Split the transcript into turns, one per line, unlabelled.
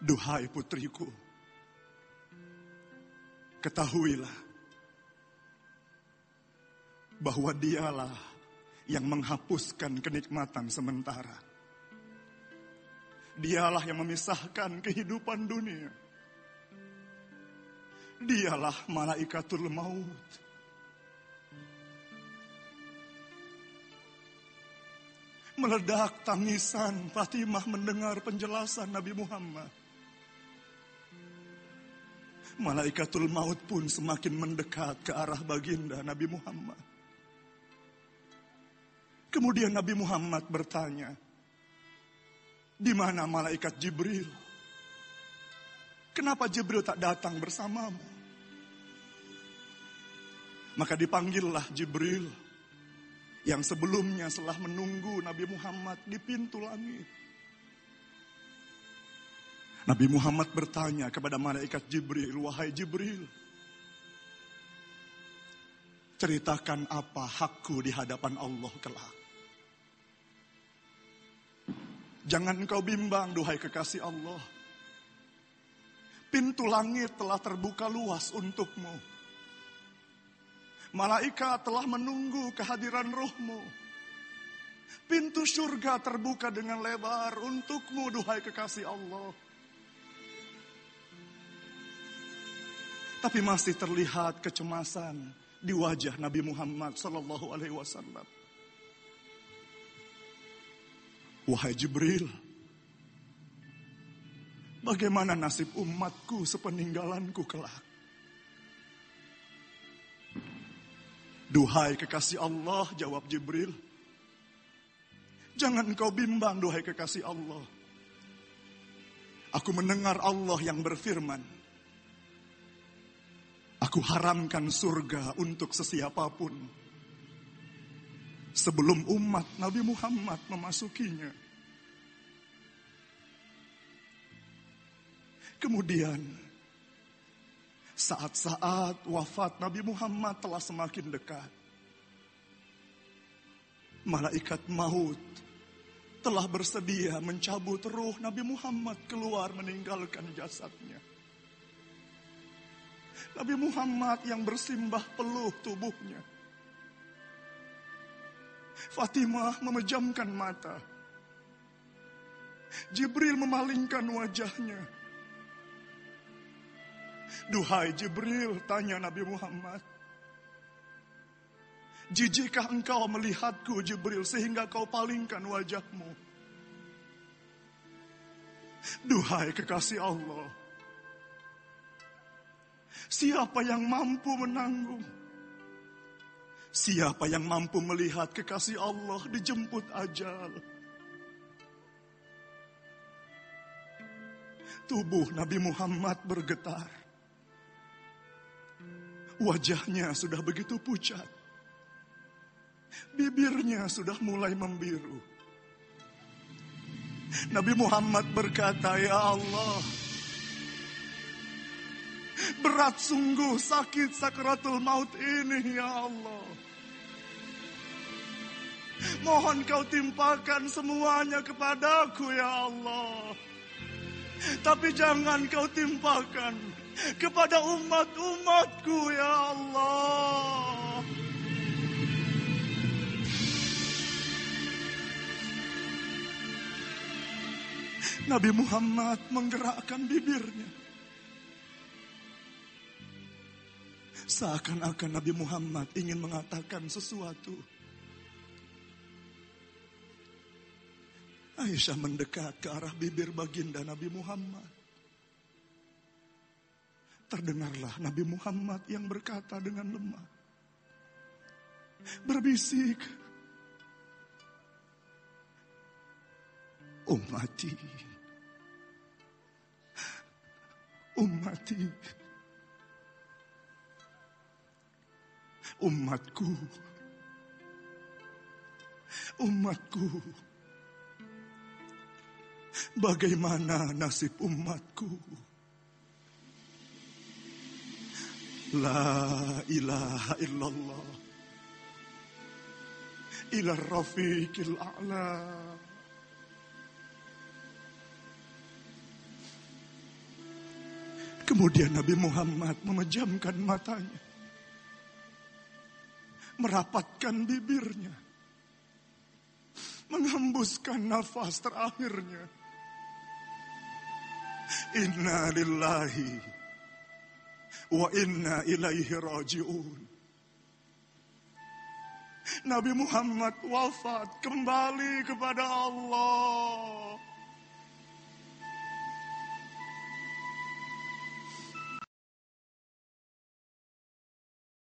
Duhai putriku, ketahuilah bahwa dialah yang menghapuskan kenikmatan sementara. Dialah yang memisahkan kehidupan dunia. Dialah malaikatul maut. Meledak tangisan Fatimah mendengar penjelasan Nabi Muhammad. Malaikatul maut pun semakin mendekat ke arah baginda Nabi Muhammad. Kemudian Nabi Muhammad bertanya, di mana malaikat Jibril? Kenapa Jibril tak datang bersamamu? Maka dipanggillah Jibril yang sebelumnya telah menunggu Nabi Muhammad di pintu langit. Nabi Muhammad bertanya kepada malaikat Jibril, "Wahai Jibril, ceritakan apa hakku di hadapan Allah kelak?" Jangan engkau bimbang, duhai kekasih Allah. Pintu langit telah terbuka luas untukmu. Malaikat telah menunggu kehadiran rohmu. Pintu surga terbuka dengan lebar untukmu, duhai kekasih Allah. Tapi masih terlihat kecemasan di wajah Nabi Muhammad Sallallahu Alaihi Wasallam. Wahai Jibril, bagaimana nasib umatku sepeninggalanku kelak? Duhai kekasih Allah, jawab Jibril. Jangan kau bimbang, duhai kekasih Allah. Aku mendengar Allah yang berfirman. Aku haramkan surga untuk sesiapapun. Sebelum umat Nabi Muhammad memasukinya. Kemudian, saat-saat wafat Nabi Muhammad telah semakin dekat. Malaikat maut telah bersedia mencabut ruh Nabi Muhammad keluar meninggalkan jasadnya. Nabi Muhammad yang bersimbah peluh tubuhnya. Fatimah memejamkan mata. Jibril memalingkan wajahnya. Duhai Jibril, tanya Nabi Muhammad. Jijikah engkau melihatku Jibril sehingga kau palingkan wajahmu? Duhai kekasih Allah. Siapa yang mampu menanggung? Siapa yang mampu melihat kekasih Allah dijemput ajal? Tubuh Nabi Muhammad bergetar. Wajahnya sudah begitu pucat. Bibirnya sudah mulai membiru. Nabi Muhammad berkata, "Ya Allah, Berat sungguh sakit sakratul maut ini ya Allah. Mohon kau timpakan semuanya kepadaku ya Allah. Tapi jangan kau timpakan kepada umat-umatku ya Allah. Nabi Muhammad menggerakkan bibirnya. Seakan-akan Nabi Muhammad ingin mengatakan sesuatu. Aisyah mendekat ke arah bibir baginda Nabi Muhammad. Terdengarlah Nabi Muhammad yang berkata dengan lemah. Berbisik. Ummati. Ummati. Umatku. Umatku. Bagaimana nasib umatku? La ilaha illallah. Ila rafiqil a'la. Kemudian Nabi Muhammad memejamkan matanya. Merapatkan bibirnya. Menghembuskan nafas terakhirnya. Inna lillahi wa inna ilaihi raji'un. Nabi Muhammad wafat kembali kepada Allah.